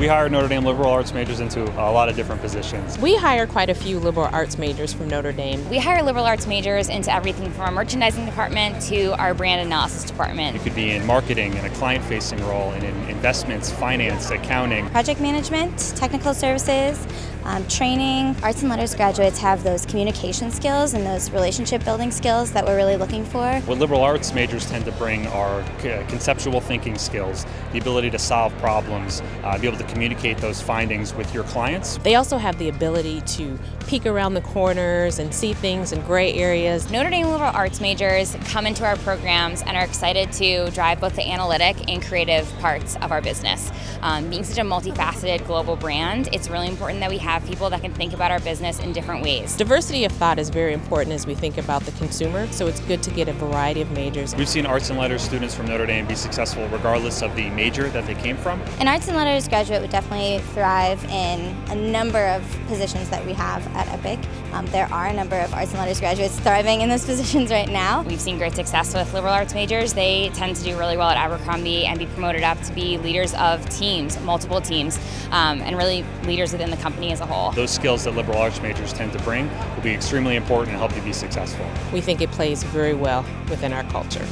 We hire Notre Dame liberal arts majors into a lot of different positions. We hire quite a few liberal arts majors from Notre Dame. We hire liberal arts majors into everything from our merchandising department to our brand analysis department. You could be in marketing in a client facing role and in investments, finance, accounting. Project management, technical services, um, training. Arts and letters graduates have those communication skills and those relationship building skills that we're really looking for. What liberal arts majors tend to bring are conceptual thinking skills, the ability to solve problems, uh, be able to communicate those findings with your clients. They also have the ability to peek around the corners and see things in gray areas. Notre Dame liberal arts majors come into our programs and are excited to drive both the analytic and creative parts of our business. Um, being such a multifaceted global brand, it's really important that we have people that can think about our business in different ways. Diversity of thought is very important as we think about the consumer, so it's good to get a variety of majors. We've seen arts and letters students from Notre Dame be successful regardless of the major that they came from. An arts and letters graduate would definitely thrive in a number of positions that we have at Epic. Um, there are a number of arts and letters graduates thriving in those positions right now. We've seen great success with liberal arts majors. They tend to do really well at Abercrombie and be promoted up to be leaders of teams, multiple teams, um, and really leaders within the company as a whole. Those skills that liberal arts majors tend to bring will be extremely important and help you be successful. We think it plays very well within our culture.